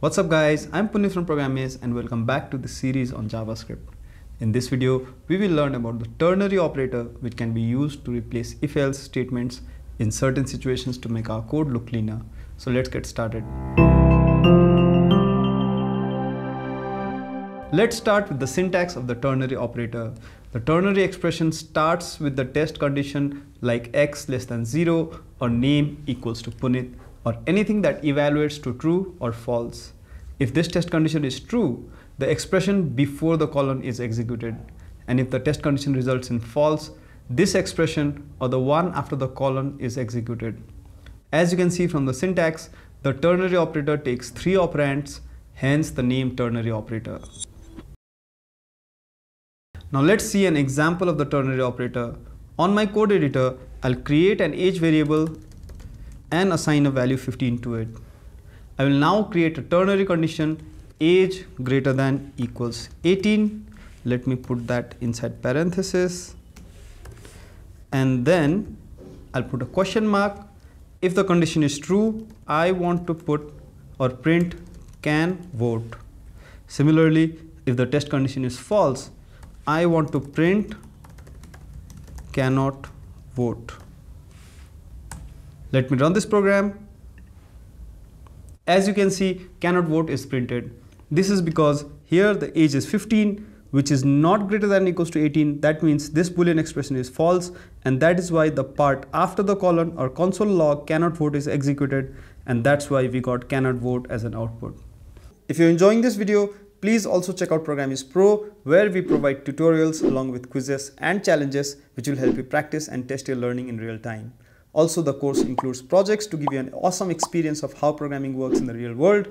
What's up guys, I'm Puneet from Programiz and welcome back to the series on JavaScript. In this video, we will learn about the ternary operator which can be used to replace if-else statements in certain situations to make our code look cleaner. So let's get started. Let's start with the syntax of the ternary operator. The ternary expression starts with the test condition like x less than 0 or name equals to Puneet or anything that evaluates to true or false. If this test condition is true, the expression before the colon is executed. And if the test condition results in false, this expression or the one after the colon is executed. As you can see from the syntax, the ternary operator takes three operands, hence the name ternary operator. Now let's see an example of the ternary operator. On my code editor, I'll create an age variable and assign a value 15 to it. I will now create a ternary condition age greater than equals 18. Let me put that inside parenthesis. And then I'll put a question mark. If the condition is true, I want to put or print can vote. Similarly, if the test condition is false, I want to print cannot vote. Let me run this program. As you can see, cannot vote is printed. This is because here the age is 15, which is not greater than equals to 18. That means this boolean expression is false. And that is why the part after the colon or console log cannot vote is executed. And that's why we got cannot vote as an output. If you're enjoying this video, please also check out Programiz Pro, where we provide tutorials along with quizzes and challenges, which will help you practice and test your learning in real time. Also, the course includes projects to give you an awesome experience of how programming works in the real world.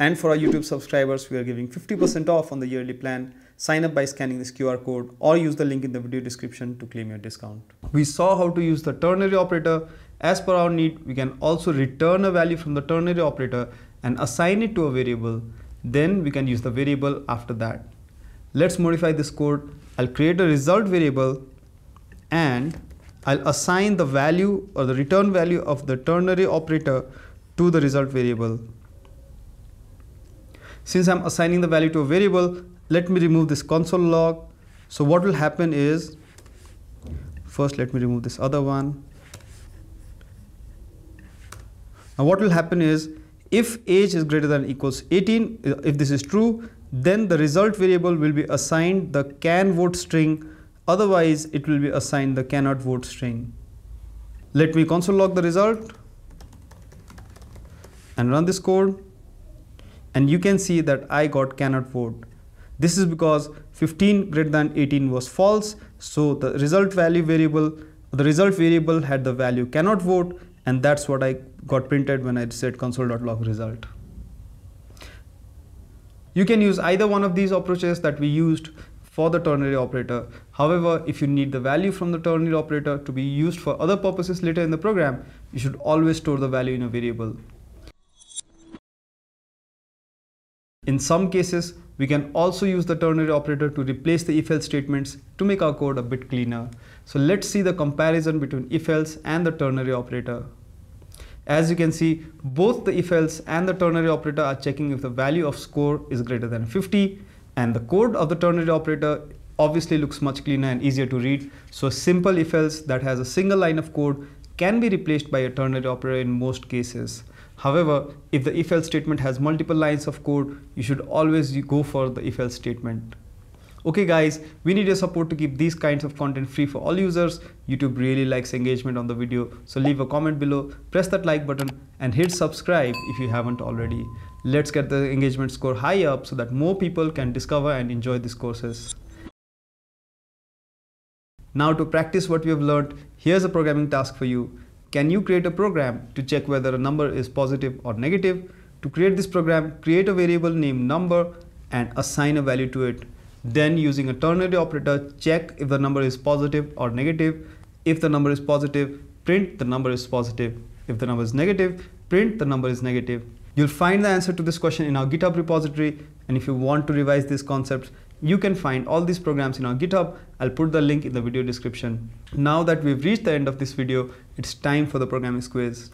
And for our YouTube subscribers, we are giving 50% off on the yearly plan. Sign up by scanning this QR code or use the link in the video description to claim your discount. We saw how to use the ternary operator. As per our need, we can also return a value from the ternary operator and assign it to a variable. Then we can use the variable after that. Let's modify this code. I'll create a result variable and I'll assign the value or the return value of the ternary operator to the result variable. Since I'm assigning the value to a variable, let me remove this console log. So what will happen is, first let me remove this other one. Now what will happen is, if age is greater than equals 18, if this is true, then the result variable will be assigned the can vote string Otherwise, it will be assigned the cannot vote string. Let me console log the result and run this code. And you can see that I got cannot vote. This is because 15 greater than 18 was false. So the result value variable, the result variable had the value cannot vote. And that's what I got printed when I said console.log result. You can use either one of these approaches that we used for the ternary operator. However, if you need the value from the ternary operator to be used for other purposes later in the program, you should always store the value in a variable. In some cases, we can also use the ternary operator to replace the if-else statements to make our code a bit cleaner. So let's see the comparison between if-else and the ternary operator. As you can see, both the if-else and the ternary operator are checking if the value of score is greater than 50 and the code of the ternary operator obviously looks much cleaner and easier to read. So simple if else that has a single line of code can be replaced by a ternary operator in most cases. However, if the if else statement has multiple lines of code, you should always go for the if else statement. Okay guys, we need your support to keep these kinds of content free for all users. YouTube really likes engagement on the video, so leave a comment below, press that like button and hit subscribe if you haven't already. Let's get the engagement score high up so that more people can discover and enjoy these courses. Now to practice what we have learned, here's a programming task for you. Can you create a program to check whether a number is positive or negative? To create this program, create a variable named number and assign a value to it. Then using a ternary operator, check if the number is positive or negative. If the number is positive, print the number is positive. If the number is negative, print the number is negative. You'll find the answer to this question in our GitHub repository. And if you want to revise these concepts, you can find all these programs in our GitHub. I'll put the link in the video description. Now that we've reached the end of this video, it's time for the programming quiz.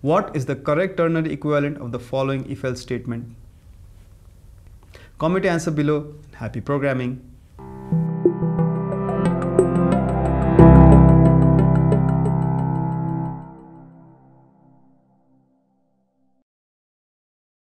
What is the correct ternary equivalent of the following if-else statement? Comment your answer below. Happy programming.